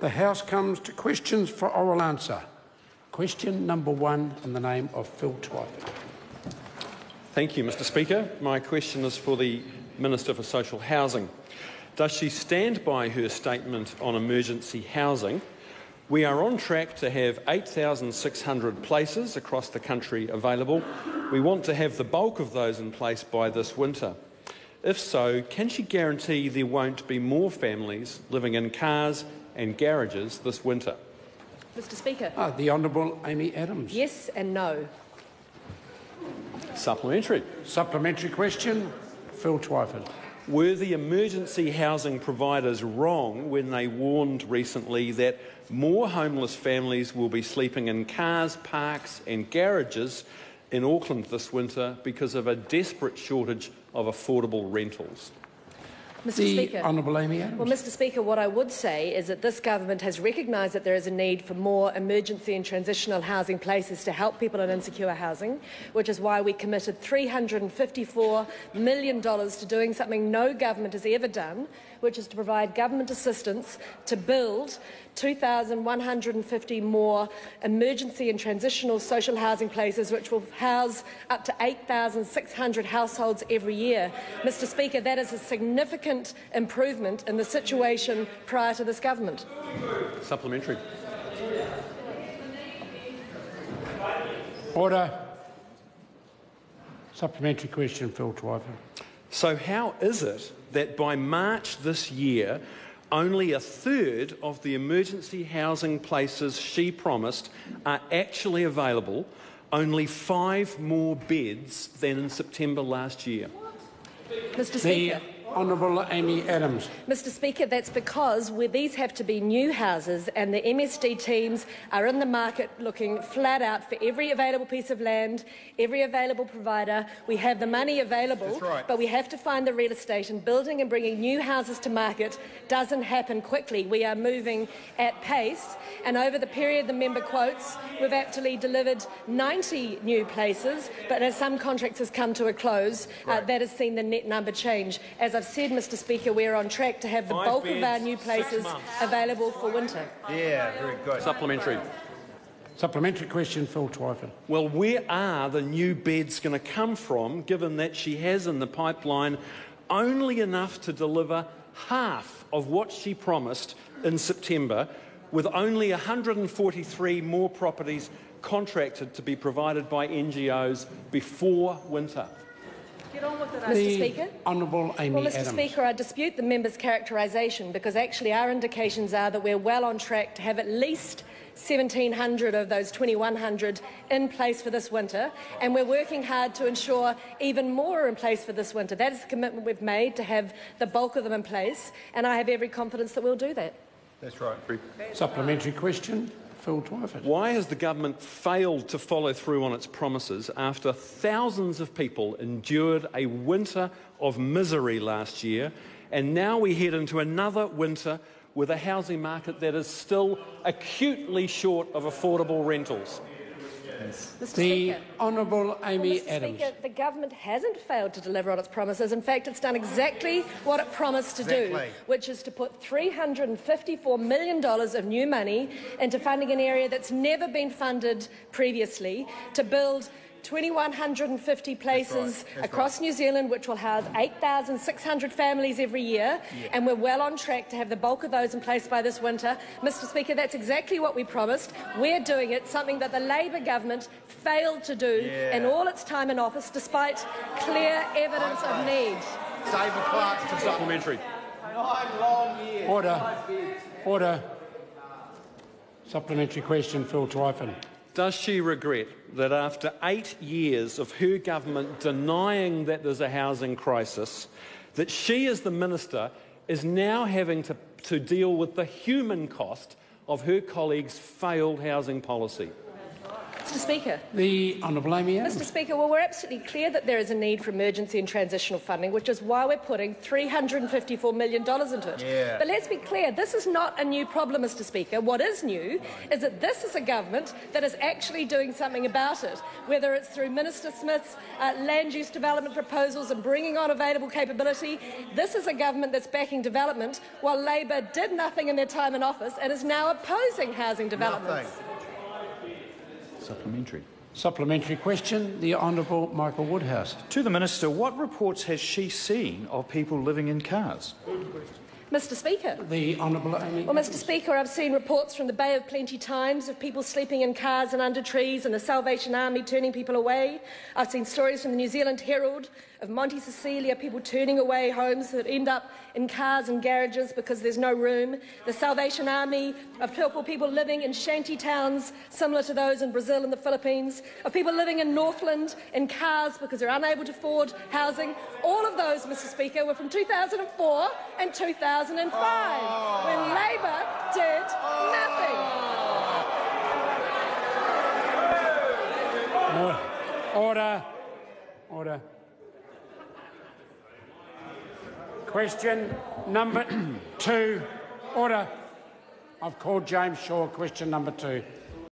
The House comes to questions for oral answer. Question number one in the name of Phil Twyford. Thank you, Mr Speaker. My question is for the Minister for Social Housing. Does she stand by her statement on emergency housing? We are on track to have 8,600 places across the country available. We want to have the bulk of those in place by this winter. If so, can she guarantee there won't be more families living in cars and garages this winter? Mr Speaker. Ah, the Honourable Amy Adams. Yes and no. Supplementary. Supplementary question, Phil Twyford. Were the emergency housing providers wrong when they warned recently that more homeless families will be sleeping in cars, parks, and garages in Auckland this winter because of a desperate shortage of affordable rentals? Mr The Speaker. Honourable Amy Adams. Well, Mr Speaker, what I would say is that this government has recognised that there is a need for more emergency and transitional housing places to help people in insecure housing, which is why we committed $354 million to doing something no government has ever done, which is to provide government assistance to build 2,150 more emergency and transitional social housing places, which will house up to 8,600 households every year. Mr Speaker, that is a significant improvement in the situation prior to this government. Supplementary. Order. Supplementary question, Phil Twyford. So, how is it that by March this year, only a third of the emergency housing places she promised are actually available, only five more beds than in September last year? Mr The Speaker. Honourable Amy Adams. Mr Speaker, that's because where these have to be new houses and the MSD teams are in the market looking flat out for every available piece of land, every available provider. We have the money available, right. but we have to find the real estate and building and bringing new houses to market doesn't happen quickly. We are moving at pace and over the period the member quotes, we've actually delivered 90 new places, but as some contracts has come to a close, uh, that has seen the net number change. As I've said, Mr Speaker, we're on track to have the Five bulk of our new places available for winter. Yeah, very good. Supplementary. Supplementary question, Phil Twyford. Well, where are the new beds going to come from, given that she has in the pipeline only enough to deliver half of what she promised in September, with only 143 more properties contracted to be provided by NGOs before winter? Mr The Speaker. Honourable Amy Well, Mr Adams. Speaker, I dispute the member's characterisation because actually our indications are that we're well on track to have at least 1,700 of those 2,100 in place for this winter, and we're working hard to ensure even more are in place for this winter. That is the commitment we've made to have the bulk of them in place, and I have every confidence that we'll do that. That's right. Supplementary question, Phil Twyford. Why has the government failed to follow through on its promises after thousands of people endured a winter of misery last year, and now we head into another winter with a housing market that is still acutely short of affordable rentals? Mr The Speaker. Honourable Well, Amy Mr. Adams. Speaker, the government hasn't failed to deliver on its promises. In fact, it's done exactly what it promised to do, which is to put $354 million of new money into funding an area that's never been funded previously to build 2,150 places That's across New Zealand, which will house 8,600 families every year, and we're well on track to have the bulk of those in place by this winter. Mr Speaker, that's exactly what we promised. We're doing it, something that the Labor government failed to do in all its time in office, despite clear evidence of need. David Clark's to Supplementary. Order. Order. Supplementary question, Phil Twyford. Does she regret that after eight years of her government denying that there's a housing crisis, that she, as the minister, is now having to, to deal with the human cost of her colleagues' failed housing policy? Mr Speaker. The Honourable Amy Mr Speaker, well, we're absolutely clear that there is a need for emergency and transitional funding, which is why we're putting $354 million into it. Yeah. But let's be clear, this is not a new problem, Mr Speaker. What is new is that this is a government that is actually doing something about it, whether it's through Minister Smith's uh, land use development proposals and bringing on available capability. This is a government that's backing development, while Labor did nothing in their time in office and is now opposing housing developments. Nothing. Supplementary. Supplementary question. The Honourable Michael Woodhouse. To the Minister, what reports has she seen of people living in cars? Mr Speaker. The Honourable Amy Well, Mr. Speaker, I've seen reports from the Bay of Plenty Times of people sleeping in cars and under trees and the Salvation Army turning people away. I've seen stories from the New Zealand Herald of Monte Cecilia, people turning away homes that end up in cars and garages because there's no room. The Salvation Army of purple people living in shanty towns similar to those in Brazil and the Philippines, of people living in Northland in cars because they're unable to afford housing. All of those, Mr. Speaker, were from 2004 and 2005 when oh. Labor did nothing. Order. Order. Question number two. Order. I've called James Shaw. Question number two.